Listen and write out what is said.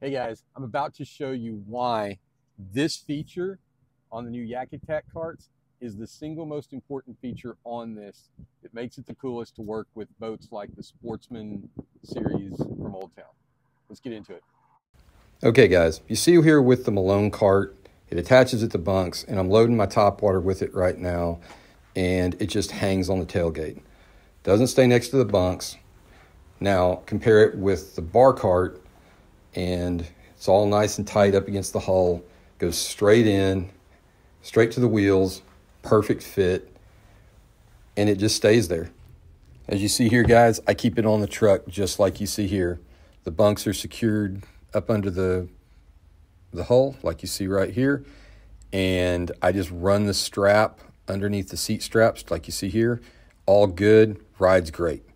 Hey guys, I'm about to show you why this feature on the new Yak Attack carts is the single most important feature on this. It makes it the coolest to work with boats like the Sportsman series from Old Town. Let's get into it. Okay guys, you see here with the Malone cart, it attaches at the bunks and I'm loading my Topwater with it right now and it just hangs on the tailgate. Doesn't stay next to the bunks. Now compare it with the bar cart and it's all nice and tight up against the hull. Goes straight in, straight to the wheels, perfect fit, and it just stays there. As you see here, guys, I keep it on the truck just like you see here. The bunks are secured up under the, the hull, like you see right here. And I just run the strap underneath the seat straps, like you see here. All good, rides great.